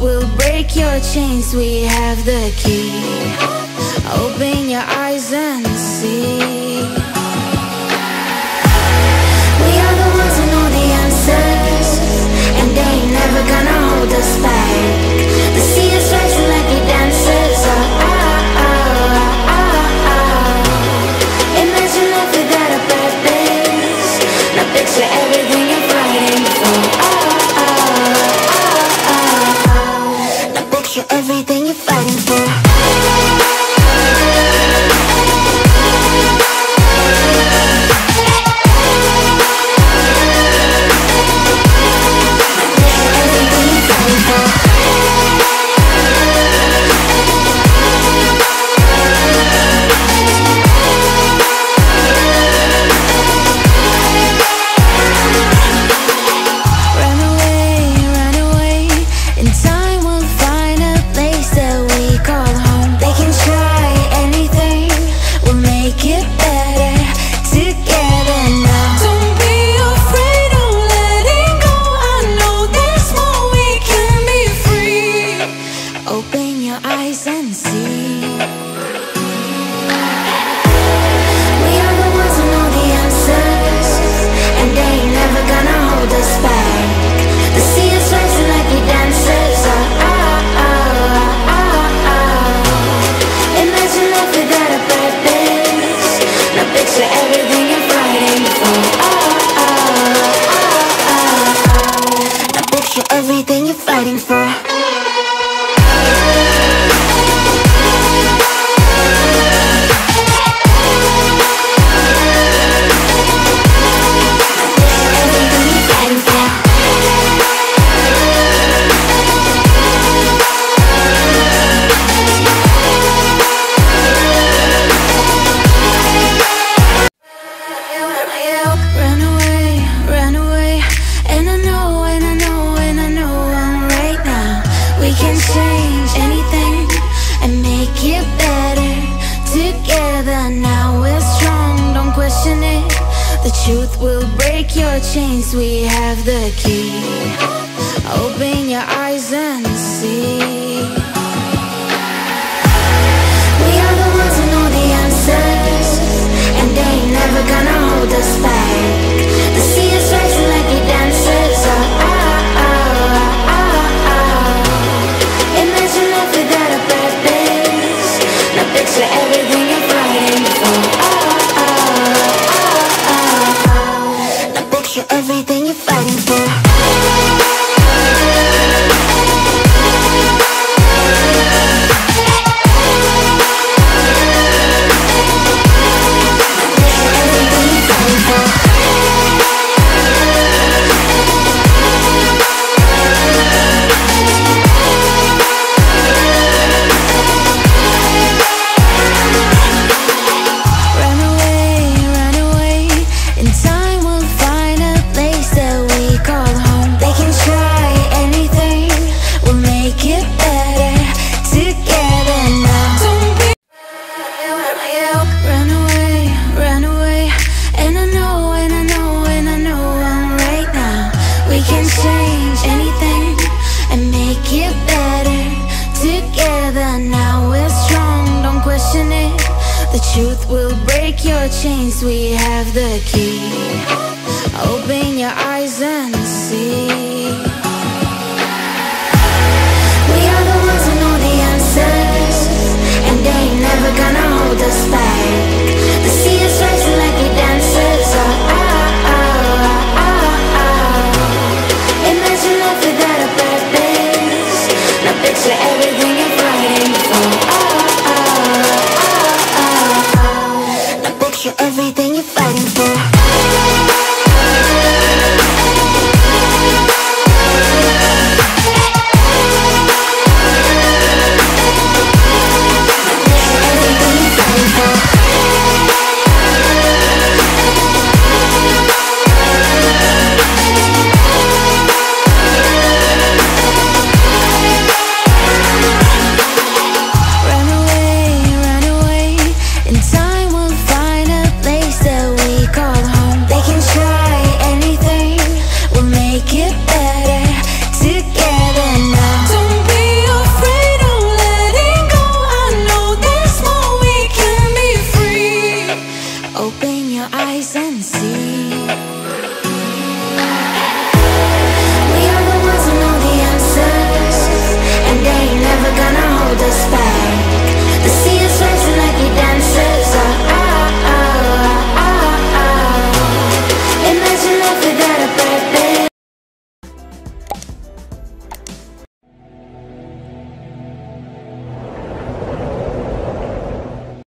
We'll break your chains, we have the key. Open your eyes and see. everything you're fighting for. change anything and make it better Together. Now we're strong, don't question it. The truth will break your chains, we have the key. Open your eyes and see. your chains, we have the key. Open your eyes and everything